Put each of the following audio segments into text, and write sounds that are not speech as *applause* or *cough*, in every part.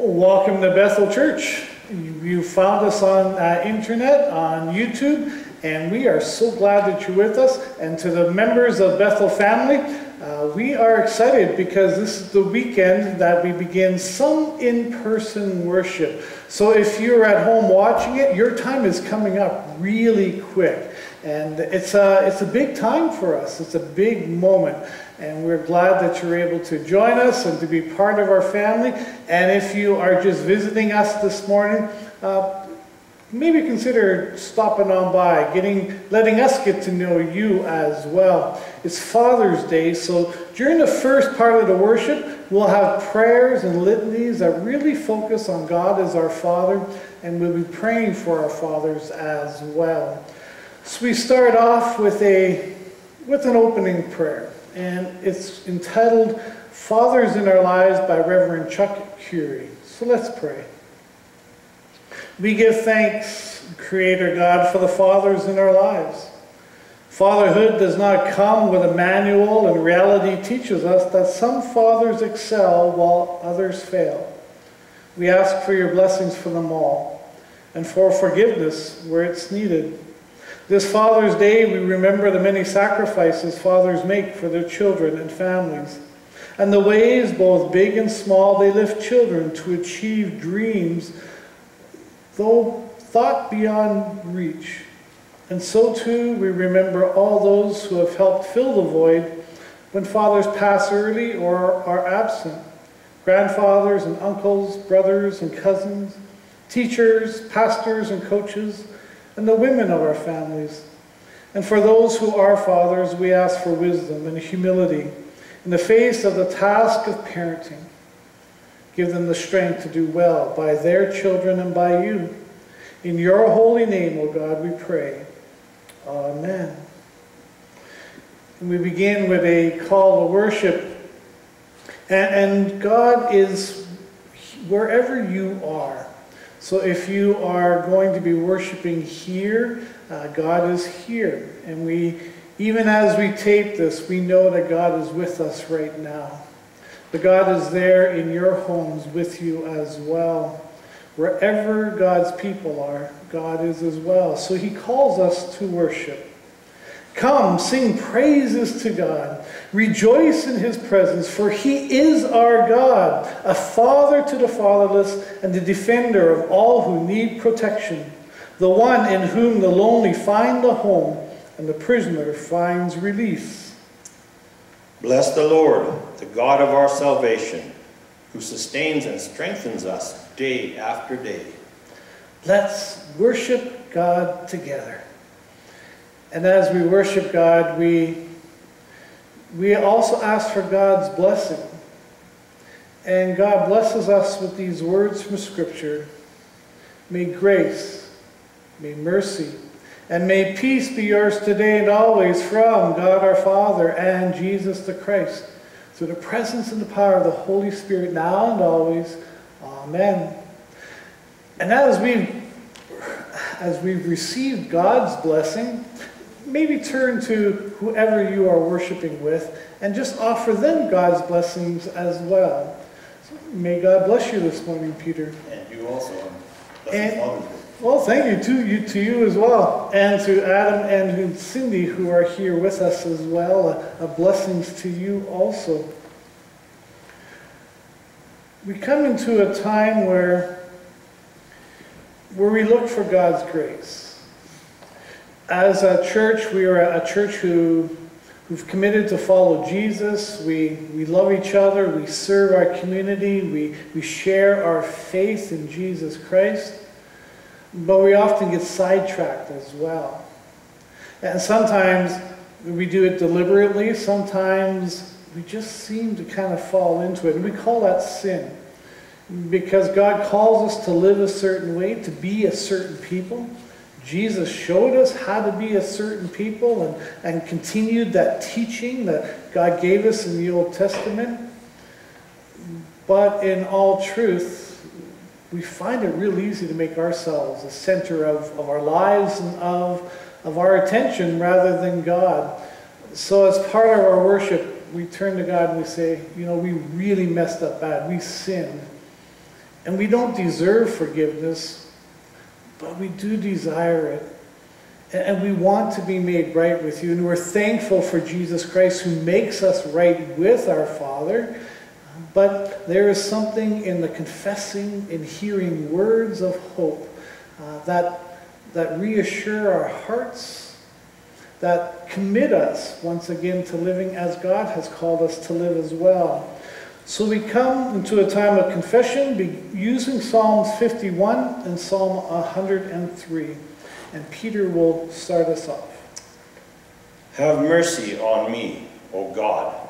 Welcome to Bethel Church. You found us on uh, internet, on YouTube, and we are so glad that you're with us. And to the members of Bethel family, uh, we are excited because this is the weekend that we begin some in-person worship. So if you're at home watching it, your time is coming up really quick. And it's a, it's a big time for us. It's a big moment. And we're glad that you're able to join us and to be part of our family. And if you are just visiting us this morning, uh, maybe consider stopping on by, getting, letting us get to know you as well. It's Father's Day, so during the first part of the worship, we'll have prayers and litanies that really focus on God as our Father, and we'll be praying for our fathers as well. So we start off with a with an opening prayer and it's entitled Fathers in Our Lives by Reverend Chuck Currie. So let's pray. We give thanks, Creator God, for the fathers in our lives. Fatherhood does not come with a manual, and reality teaches us that some fathers excel while others fail. We ask for your blessings for them all, and for forgiveness where it's needed. This Father's Day, we remember the many sacrifices fathers make for their children and families, and the ways, both big and small, they lift children to achieve dreams, though thought beyond reach. And so too, we remember all those who have helped fill the void when fathers pass early or are absent grandfathers and uncles, brothers and cousins, teachers, pastors and coaches and the women of our families. And for those who are fathers, we ask for wisdom and humility in the face of the task of parenting. Give them the strength to do well by their children and by you. In your holy name, O God, we pray. Amen. And we begin with a call to worship. And, and God is wherever you are. So if you are going to be worshiping here, uh, God is here. And we, even as we tape this, we know that God is with us right now. But God is there in your homes with you as well. Wherever God's people are, God is as well. So he calls us to worship. Come, sing praises to God. Rejoice in his presence, for he is our God, a father to the fatherless and the defender of all who need protection, the one in whom the lonely find a home and the prisoner finds release. Bless the Lord, the God of our salvation, who sustains and strengthens us day after day. Let's worship God together. And as we worship God, we, we also ask for God's blessing. And God blesses us with these words from Scripture. May grace, may mercy, and may peace be yours today and always from God our Father and Jesus the Christ, through the presence and the power of the Holy Spirit now and always. Amen. And as we've, as we've received God's blessing, maybe turn to whoever you are worshiping with and just offer them God's blessings as well. So may God bless you this morning, Peter. And you also. Um, and, well, thank you to you to you as well, and to Adam and Cindy who are here with us as well. A, a blessings to you also. We come into a time where where we look for God's grace as a church, we are a church who, who've committed to follow Jesus. We, we love each other. We serve our community. We, we share our faith in Jesus Christ. But we often get sidetracked as well. And sometimes we do it deliberately. Sometimes we just seem to kind of fall into it. And we call that sin. Because God calls us to live a certain way, to be a certain people. Jesus showed us how to be a certain people and, and continued that teaching that God gave us in the Old Testament. But in all truth, we find it real easy to make ourselves the center of, of our lives and of, of our attention rather than God. So as part of our worship, we turn to God and we say, you know, we really messed up bad. We sinned. And we don't deserve forgiveness, but we do desire it. And we want to be made right with you. And we're thankful for Jesus Christ who makes us right with our Father. But there is something in the confessing and hearing words of hope uh, that, that reassure our hearts, that commit us once again to living as God has called us to live as well. So we come into a time of confession using Psalms 51 and Psalm 103. And Peter will start us off. Have mercy on me, O God,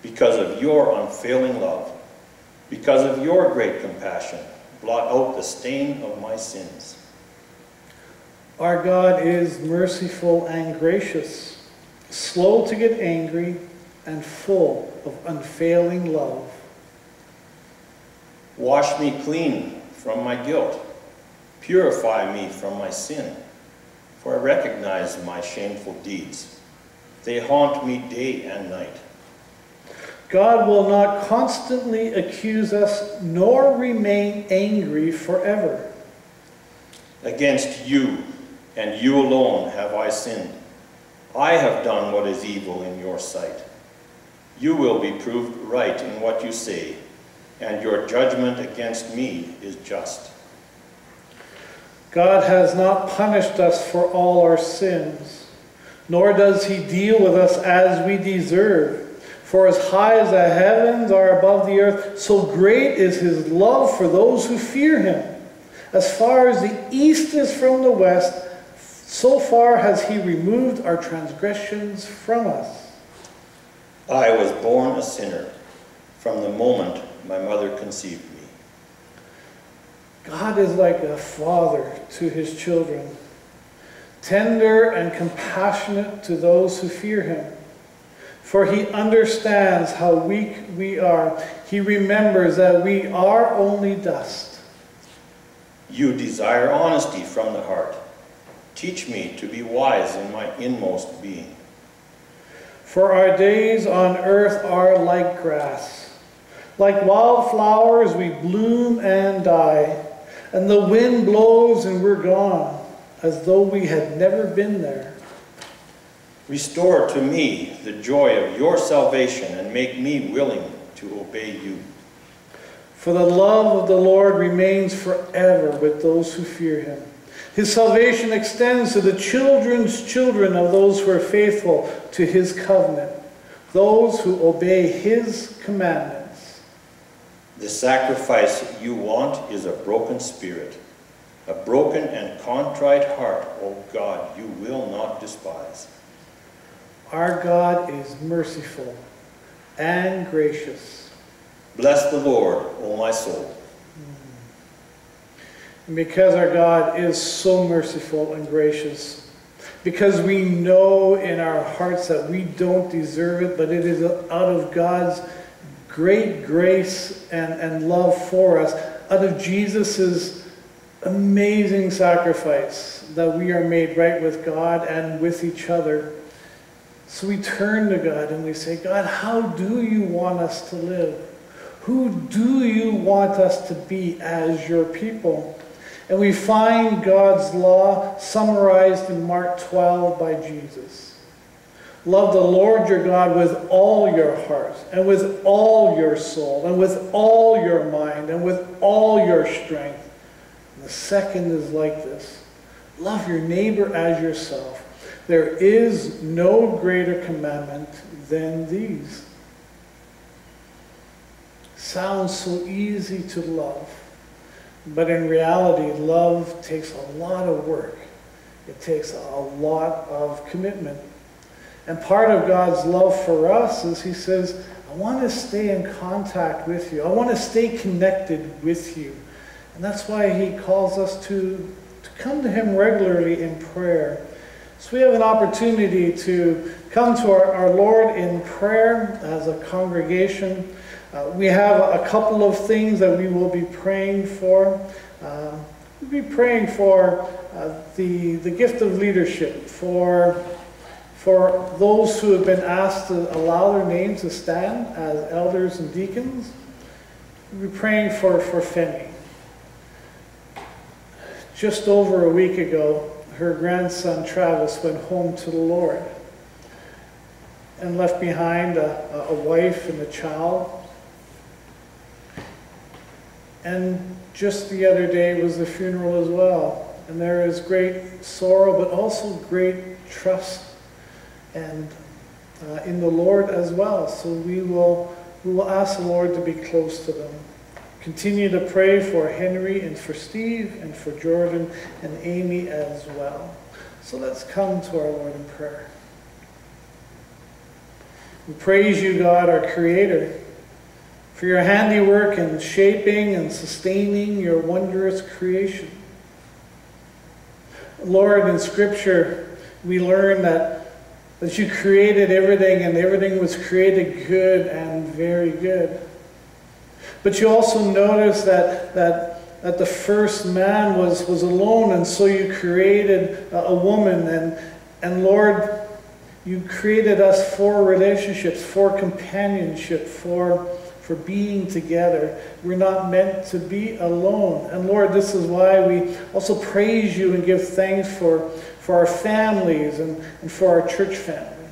because of your unfailing love, because of your great compassion. Blot out the stain of my sins. Our God is merciful and gracious, slow to get angry, and full of unfailing love. Wash me clean from my guilt. Purify me from my sin, for I recognize my shameful deeds. They haunt me day and night. God will not constantly accuse us, nor remain angry forever. Against you, and you alone, have I sinned. I have done what is evil in your sight. You will be proved right in what you say and your judgment against me is just. God has not punished us for all our sins, nor does he deal with us as we deserve. For as high as the heavens are above the earth, so great is his love for those who fear him. As far as the east is from the west, so far has he removed our transgressions from us. I was born a sinner from the moment my mother conceived me. God is like a father to his children, tender and compassionate to those who fear him. For he understands how weak we are. He remembers that we are only dust. You desire honesty from the heart. Teach me to be wise in my inmost being. For our days on earth are like grass. Like wildflowers, we bloom and die, and the wind blows and we're gone, as though we had never been there. Restore to me the joy of your salvation and make me willing to obey you. For the love of the Lord remains forever with those who fear him. His salvation extends to the children's children of those who are faithful to his covenant, those who obey his commandments. The sacrifice you want is a broken spirit, a broken and contrite heart, O God, you will not despise. Our God is merciful and gracious. Bless the Lord, O my soul. And because our God is so merciful and gracious, because we know in our hearts that we don't deserve it, but it is out of God's great grace and, and love for us out of Jesus' amazing sacrifice that we are made right with God and with each other. So we turn to God and we say, God, how do you want us to live? Who do you want us to be as your people? And we find God's law summarized in Mark 12 by Jesus. Love the Lord your God with all your heart, and with all your soul, and with all your mind, and with all your strength. And the second is like this love your neighbor as yourself. There is no greater commandment than these. Sounds so easy to love, but in reality, love takes a lot of work. It takes a lot of commitment. And part of God's love for us is He says, I want to stay in contact with you. I want to stay connected with you. And that's why He calls us to, to come to Him regularly in prayer. So we have an opportunity to come to our, our Lord in prayer as a congregation. Uh, we have a couple of things that we will be praying for. Uh, we'll be praying for uh, the, the gift of leadership, for for those who have been asked to allow their names to stand as elders and deacons, we're praying for, for Femi. just over a week ago, her grandson Travis went home to the Lord and left behind a, a wife and a child. And just the other day was the funeral as well. And there is great sorrow, but also great trust and uh, in the Lord as well. So we will, we will ask the Lord to be close to them. Continue to pray for Henry and for Steve and for Jordan and Amy as well. So let's come to our Lord in prayer. We praise you, God, our Creator, for your handiwork in shaping and sustaining your wondrous creation. Lord, in Scripture, we learn that, that you created everything and everything was created good and very good. But you also notice that, that, that the first man was, was alone, and so you created a, a woman. And, and Lord, you created us for relationships, for companionship, for, for being together. We're not meant to be alone. And Lord, this is why we also praise you and give thanks for, for our families and, and for our church family.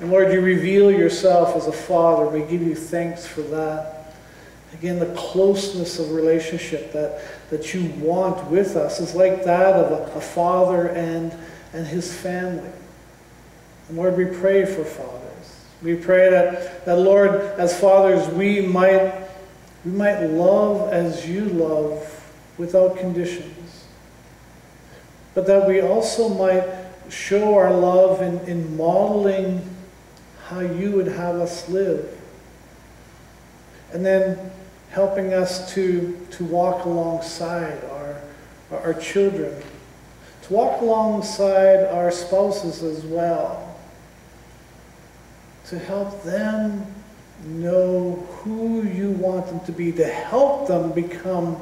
And Lord, you reveal yourself as a father. We give you thanks for that. Again, the closeness of relationship that, that you want with us is like that of a, a father and, and his family. And Lord, we pray for fathers. We pray that, that Lord, as fathers, we might, we might love as you love without conditions. But that we also might show our love in, in modeling how you would have us live. And then helping us to, to walk alongside our, our children, to walk alongside our spouses as well, to help them know who you want them to be, to help them become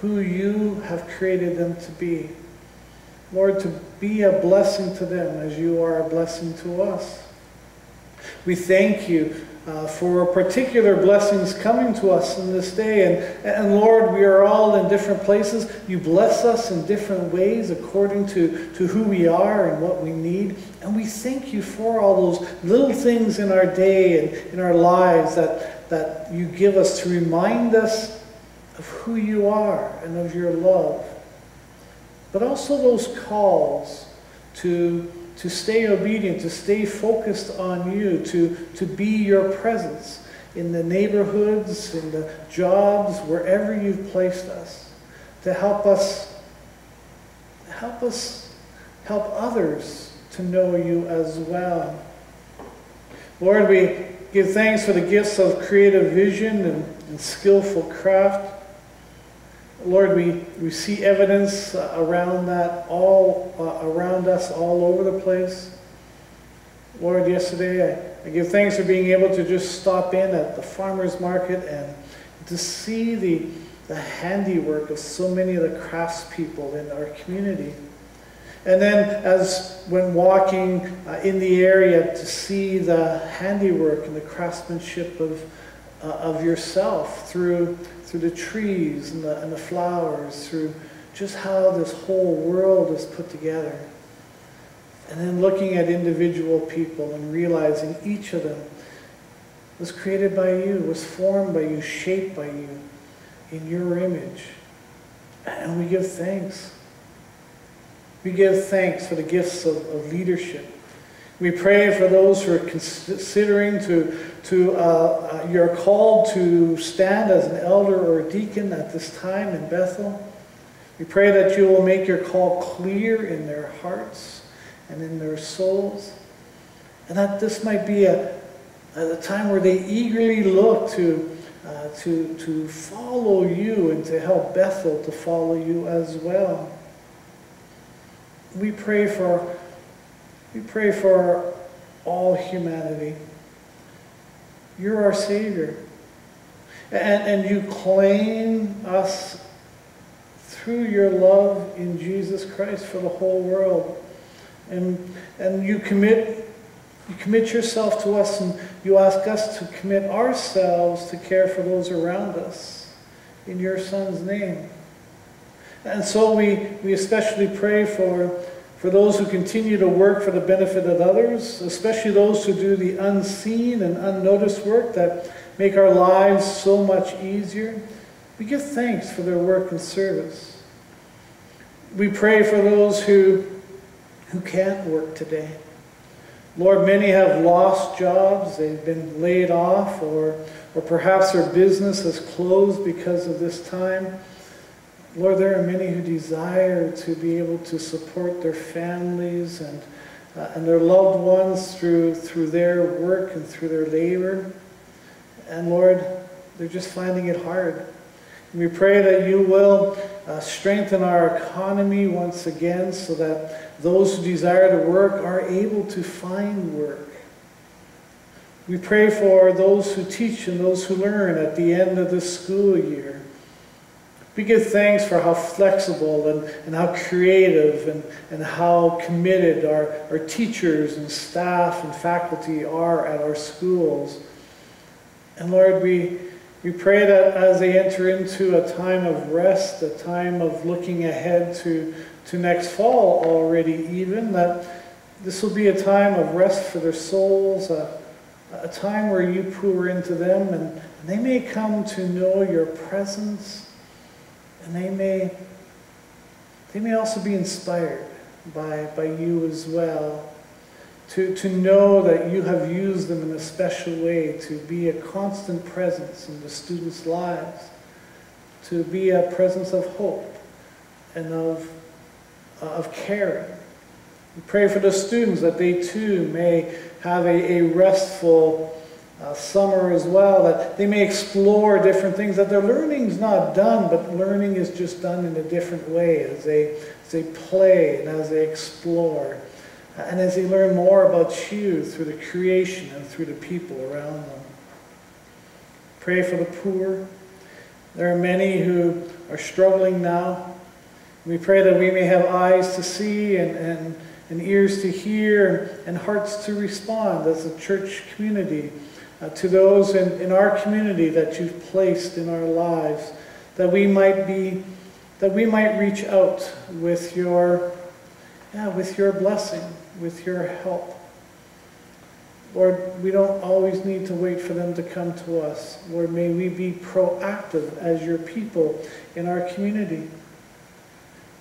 who you have created them to be. Lord, to be a blessing to them as you are a blessing to us. We thank you uh, for particular blessings coming to us in this day. And, and Lord, we are all in different places. You bless us in different ways according to, to who we are and what we need. And we thank you for all those little things in our day and in our lives that, that you give us to remind us of who you are and of your love. But also those calls to to stay obedient, to stay focused on you, to, to be your presence in the neighborhoods, in the jobs, wherever you've placed us, to help us, help us, help others to know you as well. Lord, we give thanks for the gifts of creative vision and, and skillful craft. Lord, we, we see evidence uh, around that, all uh, around us, all over the place. Lord, yesterday I, I give thanks for being able to just stop in at the farmer's market and to see the, the handiwork of so many of the craftspeople in our community. And then, as when walking uh, in the area, to see the handiwork and the craftsmanship of, uh, of yourself through through the trees and the, and the flowers, through just how this whole world is put together. And then looking at individual people and realizing each of them was created by you, was formed by you, shaped by you, in your image. And we give thanks. We give thanks for the gifts of, of leadership. We pray for those who are considering to to uh, uh, you're called to stand as an elder or a deacon at this time in Bethel. We pray that you will make your call clear in their hearts and in their souls, and that this might be a, a time where they eagerly look to, uh, to, to follow you and to help Bethel to follow you as well. We pray for, we pray for all humanity. You're our Savior. And, and you claim us through your love in Jesus Christ for the whole world. And, and you commit you commit yourself to us and you ask us to commit ourselves to care for those around us in your Son's name. And so we, we especially pray for, for those who continue to work for the benefit of others, especially those who do the unseen and unnoticed work that make our lives so much easier. We give thanks for their work and service. We pray for those who, who can't work today. Lord, many have lost jobs, they've been laid off, or, or perhaps their business has closed because of this time. Lord, there are many who desire to be able to support their families and, uh, and their loved ones through, through their work and through their labor. And Lord, they're just finding it hard. And we pray that you will uh, strengthen our economy once again so that those who desire to work are able to find work. We pray for those who teach and those who learn at the end of the school year. We give thanks for how flexible and, and how creative and, and how committed our, our teachers and staff and faculty are at our schools. And Lord, we, we pray that as they enter into a time of rest, a time of looking ahead to, to next fall already even, that this will be a time of rest for their souls, a, a time where you pour into them and they may come to know your presence and they may, they may also be inspired by, by you as well. To, to know that you have used them in a special way to be a constant presence in the students' lives, to be a presence of hope and of, uh, of caring. We pray for the students that they too may have a, a restful uh, summer as well, that they may explore different things, that their learning is not done, but learning is just done in a different way as they, as they play and as they explore. And as they learn more about you through the creation and through the people around them. Pray for the poor. There are many who are struggling now. We pray that we may have eyes to see and, and, and ears to hear and hearts to respond as a church community uh, to those in, in our community that you've placed in our lives, that we might be, that we might reach out with your, yeah, with your blessing, with your help. Lord, we don't always need to wait for them to come to us. Lord, may we be proactive as your people in our community.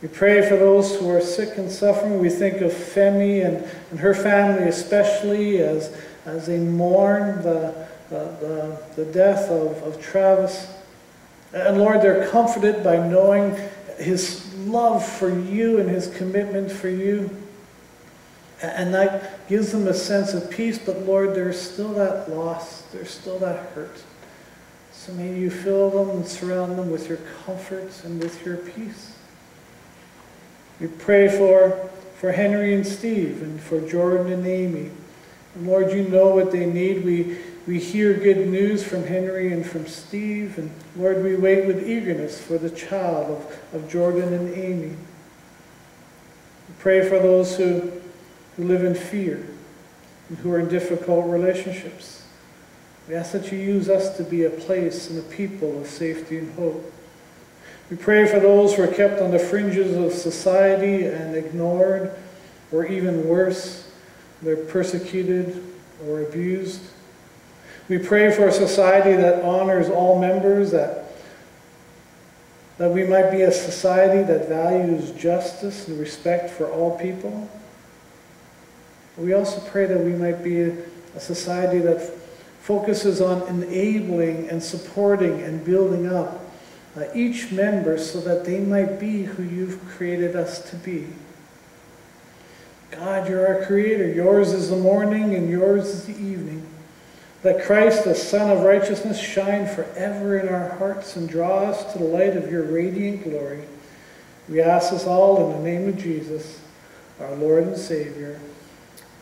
We pray for those who are sick and suffering. We think of Femi and, and her family especially as as they mourn the, the, the, the death of, of Travis. And Lord, they're comforted by knowing his love for you and his commitment for you. And that gives them a sense of peace, but Lord, there's still that loss, there's still that hurt. So may you fill them and surround them with your comfort and with your peace. We pray for, for Henry and Steve and for Jordan and Amy. Lord, you know what they need. We, we hear good news from Henry and from Steve. And Lord, we wait with eagerness for the child of, of Jordan and Amy. We pray for those who, who live in fear and who are in difficult relationships. We ask that you use us to be a place and a people of safety and hope. We pray for those who are kept on the fringes of society and ignored, or even worse, they're persecuted or abused. We pray for a society that honors all members, that, that we might be a society that values justice and respect for all people. We also pray that we might be a, a society that focuses on enabling and supporting and building up uh, each member so that they might be who you've created us to be. God, you're our creator. Yours is the morning and yours is the evening. Let Christ, the Son of righteousness, shine forever in our hearts and draw us to the light of your radiant glory. We ask this all in the name of Jesus, our Lord and Savior.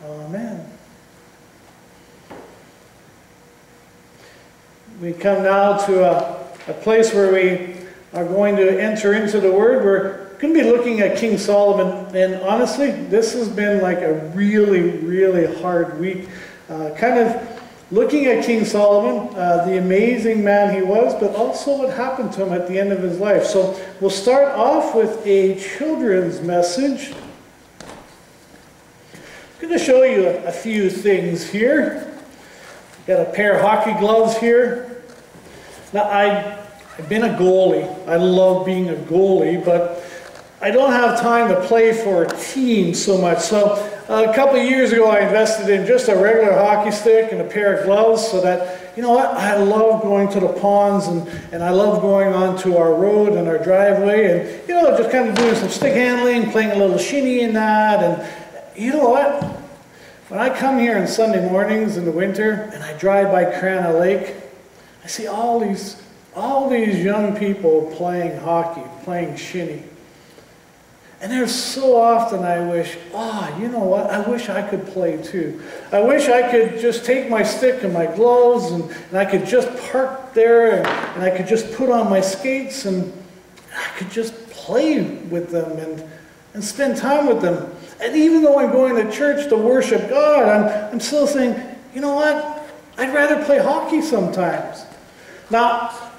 Amen. We come now to a, a place where we are going to enter into the Word. We're going to be looking at King Solomon, and honestly, this has been like a really, really hard week. Uh, kind of looking at King Solomon, uh, the amazing man he was, but also what happened to him at the end of his life. So we'll start off with a children's message. I'm going to show you a, a few things here. Got a pair of hockey gloves here. Now, I, I've been a goalie. I love being a goalie, but I don't have time to play for a team so much. So a couple years ago, I invested in just a regular hockey stick and a pair of gloves so that, you know what, I love going to the ponds and, and I love going onto our road and our driveway and, you know, just kind of doing some stick handling, playing a little shinny in that. And you know what? When I come here on Sunday mornings in the winter and I drive by Cranna Lake, I see all these, all these young people playing hockey, playing shinny. And there's so often I wish, ah, oh, you know what? I wish I could play too. I wish I could just take my stick and my gloves and, and I could just park there and, and I could just put on my skates and I could just play with them and, and spend time with them. And even though I'm going to church to worship God, I'm, I'm still saying, you know what? I'd rather play hockey sometimes. Now,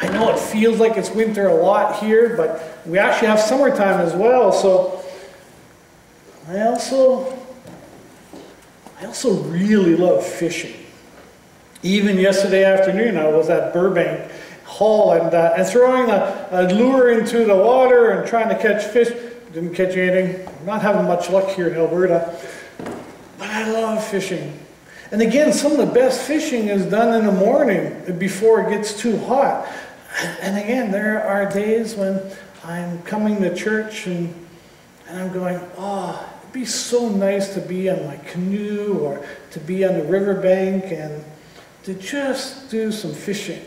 I know it feels like it's winter a lot here, but we actually have summertime as well. So I also, I also really love fishing. Even yesterday afternoon, I was at Burbank Hall and, uh, and throwing a, a lure into the water and trying to catch fish. Didn't catch anything. I'm not having much luck here in Alberta. But I love fishing. And again, some of the best fishing is done in the morning before it gets too hot. And again, there are days when I'm coming to church and, and I'm going, oh, it'd be so nice to be on my canoe or to be on the riverbank and to just do some fishing.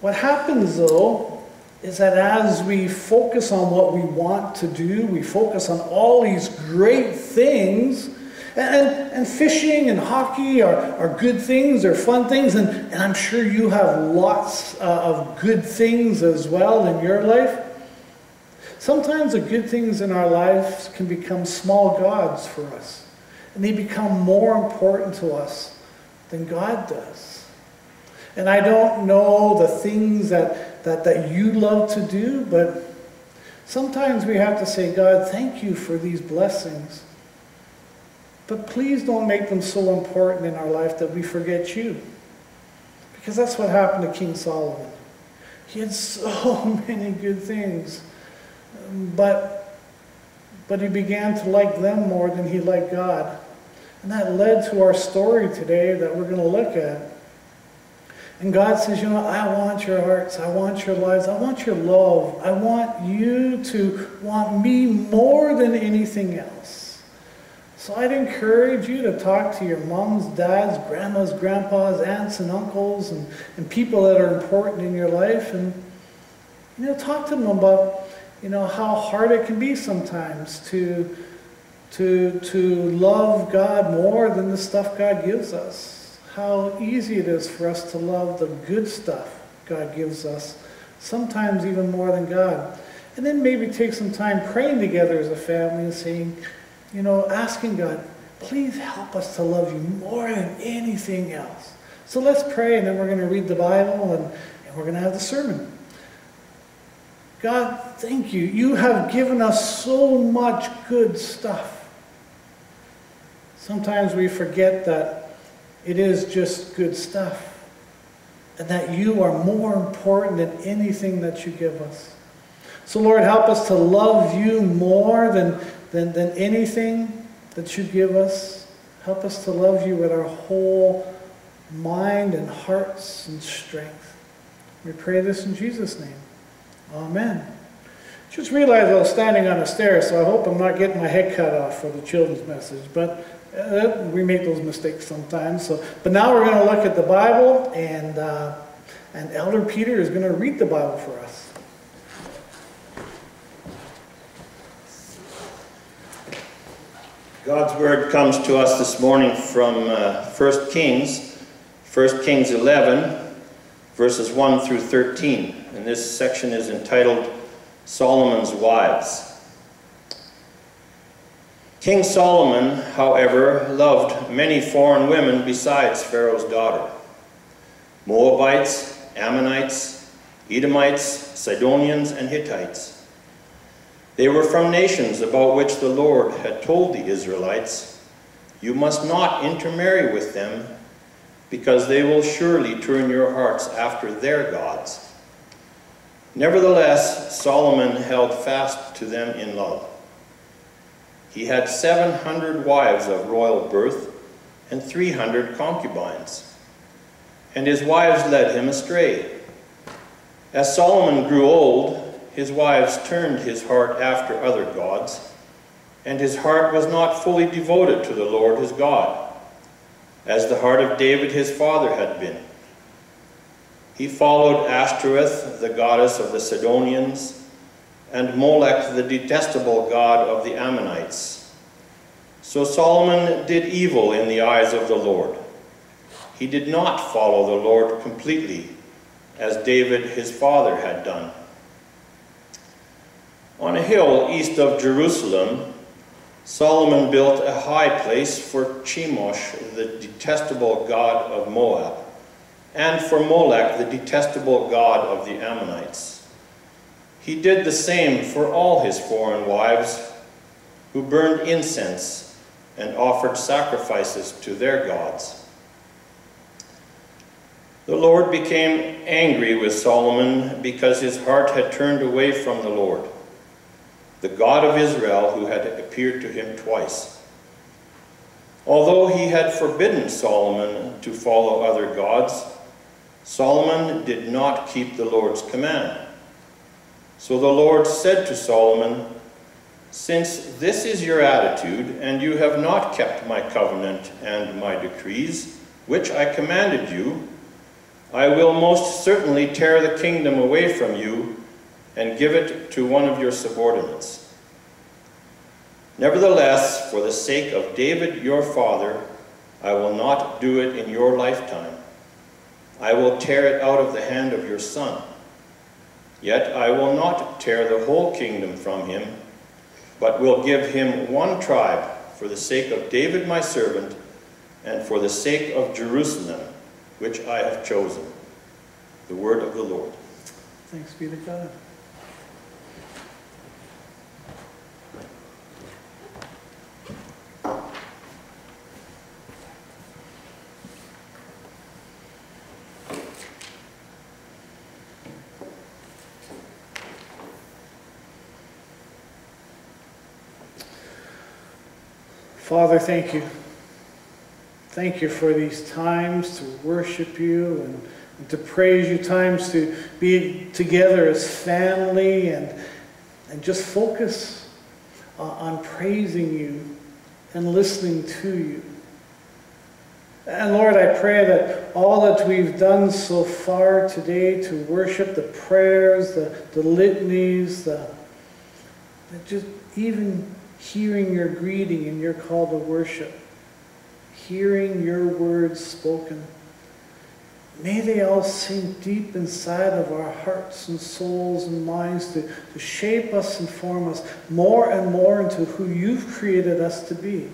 What happens though is that as we focus on what we want to do, we focus on all these great things, and, and fishing and hockey are, are good things, they're fun things, and, and I'm sure you have lots uh, of good things as well in your life. Sometimes the good things in our lives can become small gods for us, and they become more important to us than God does. And I don't know the things that, that, that you love to do, but sometimes we have to say, God, thank you for these blessings. But please don't make them so important in our life that we forget you. Because that's what happened to King Solomon. He had so *laughs* many good things, but, but he began to like them more than he liked God. And that led to our story today that we're going to look at. And God says, you know, I want your hearts, I want your lives, I want your love. I want you to want me more than anything else. So I'd encourage you to talk to your moms, dads, grandmas, grandpas, aunts, and uncles, and, and people that are important in your life, and you know, talk to them about you know how hard it can be sometimes to to to love God more than the stuff God gives us. How easy it is for us to love the good stuff God gives us, sometimes even more than God. And then maybe take some time praying together as a family and saying, you know, asking God, please help us to love you more than anything else. So let's pray, and then we're going to read the Bible, and, and we're going to have the sermon. God, thank you. You have given us so much good stuff. Sometimes we forget that it is just good stuff and that you are more important than anything that you give us. So, Lord, help us to love you more than than, than anything that you give us. Help us to love you with our whole mind and hearts and strength. We pray this in Jesus' name. Amen. Just realized I was standing on a stair, so I hope I'm not getting my head cut off for the children's message. But uh, we make those mistakes sometimes. So, but now we're going to look at the Bible, and uh, and Elder Peter is going to read the Bible for us. God's word comes to us this morning from uh, 1 Kings, 1 Kings 11, verses 1 through 13. And this section is entitled Solomon's Wives. King Solomon, however, loved many foreign women besides Pharaoh's daughter Moabites, Ammonites, Edomites, Sidonians, and Hittites. They were from nations about which the Lord had told the Israelites, You must not intermarry with them, because they will surely turn your hearts after their gods. Nevertheless, Solomon held fast to them in love. He had 700 wives of royal birth and 300 concubines, and his wives led him astray. As Solomon grew old, his wives turned his heart after other gods, and his heart was not fully devoted to the Lord his God, as the heart of David his father had been. He followed Ashtoreth, the goddess of the Sidonians, and Molech, the detestable god of the Ammonites. So Solomon did evil in the eyes of the Lord. He did not follow the Lord completely, as David his father had done. On a hill east of Jerusalem, Solomon built a high place for Chemosh, the detestable god of Moab, and for Molech, the detestable god of the Ammonites. He did the same for all his foreign wives, who burned incense and offered sacrifices to their gods. The Lord became angry with Solomon because his heart had turned away from the Lord, the God of Israel who had appeared to him twice. Although he had forbidden Solomon to follow other gods, Solomon did not keep the Lord's command. So the Lord said to Solomon, Since this is your attitude, and you have not kept my covenant and my decrees, which I commanded you, I will most certainly tear the kingdom away from you and give it to one of your subordinates. Nevertheless, for the sake of David your father, I will not do it in your lifetime. I will tear it out of the hand of your son. Yet I will not tear the whole kingdom from him, but will give him one tribe for the sake of David my servant, and for the sake of Jerusalem, which I have chosen. The word of the Lord. Thanks be to God. Father, thank you. Thank you for these times to worship you and, and to praise you, times to be together as family and, and just focus uh, on praising you and listening to you. And Lord, I pray that all that we've done so far today to worship, the prayers, the, the litanies, the, just even hearing your greeting and your call to worship, hearing your words spoken. May they all sink deep inside of our hearts and souls and minds to, to shape us and form us more and more into who you've created us to be.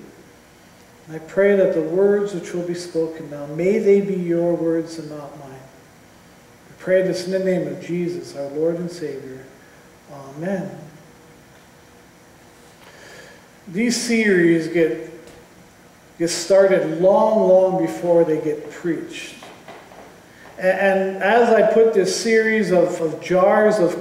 I pray that the words which will be spoken now, may they be your words and not mine. I pray this in the name of Jesus, our Lord and Savior. Amen. These series get, get started long, long before they get preached. And, and as I put this series of, of jars of